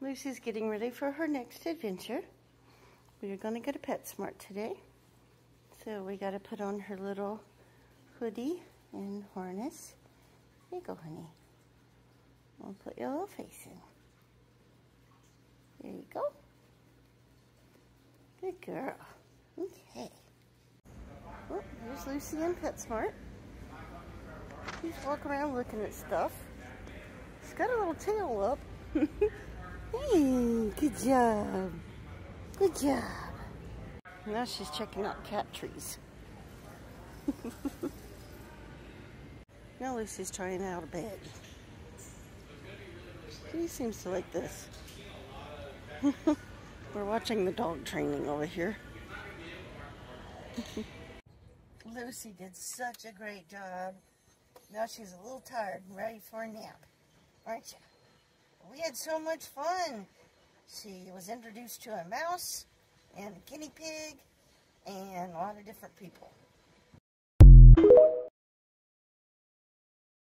Lucy's getting ready for her next adventure. We are going to go to PetSmart today. So we got to put on her little hoodie and harness. There you go, honey. I'll put your little face in. There you go. Good girl. Okay. Well, here's Lucy in PetSmart. She's walking around looking at stuff. She's got a little tail up. hey, good job. Good job. Now she's checking out cat trees. now Lucy's trying out a bed. He seems to like this. We're watching the dog training over here. Lucy did such a great job. Now she's a little tired and ready for a nap, aren't you? We had so much fun. She was introduced to a mouse and a guinea pig and a lot of different people.